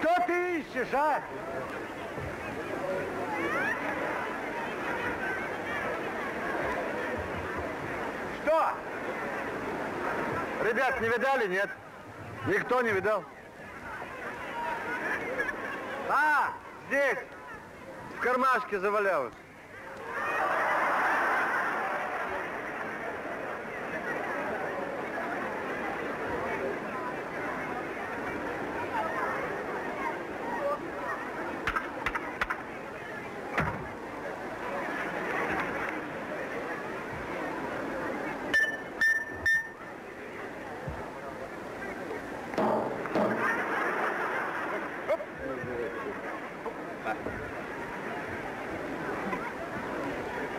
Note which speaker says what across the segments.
Speaker 1: Что ты ищешь, а? Что?
Speaker 2: Ребят, не видали, нет? Никто не видал? А, здесь, в кармашке завалялось.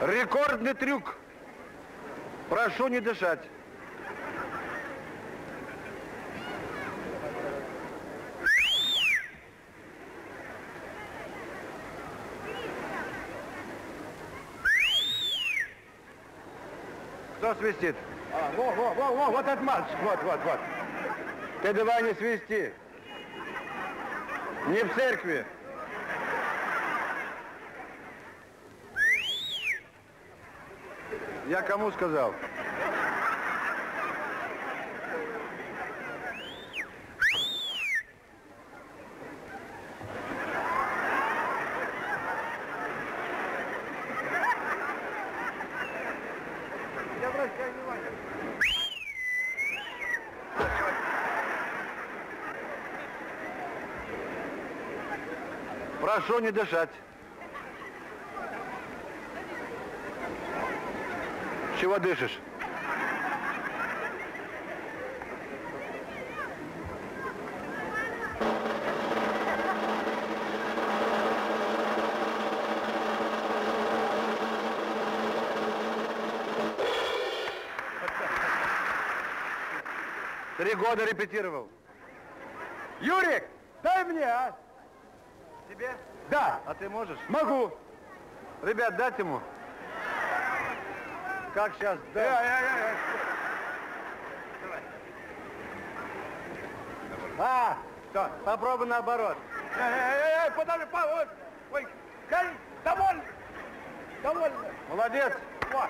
Speaker 2: Рекордный трюк. Прошу не дышать. Кто свистит?
Speaker 1: А, во, во, во, во, вот этот мальчик, вот, вот, вот.
Speaker 2: Ты давай не свисти. Не в церкви. Я кому сказал? Прошу не дышать. Чего дышишь? Три года репетировал.
Speaker 1: Юрик, дай мне, а?
Speaker 2: Тебе?
Speaker 1: Да,
Speaker 2: А ты можешь?
Speaker 1: могу.
Speaker 2: Ребят, дать ему. Как сейчас? Да.
Speaker 1: э, э, э. А, что?
Speaker 2: Попробуй наоборот.
Speaker 1: Эй, эй, эй, подожди, па- ой, Кай, довольно, довольно.
Speaker 2: Молодец.
Speaker 1: Вот.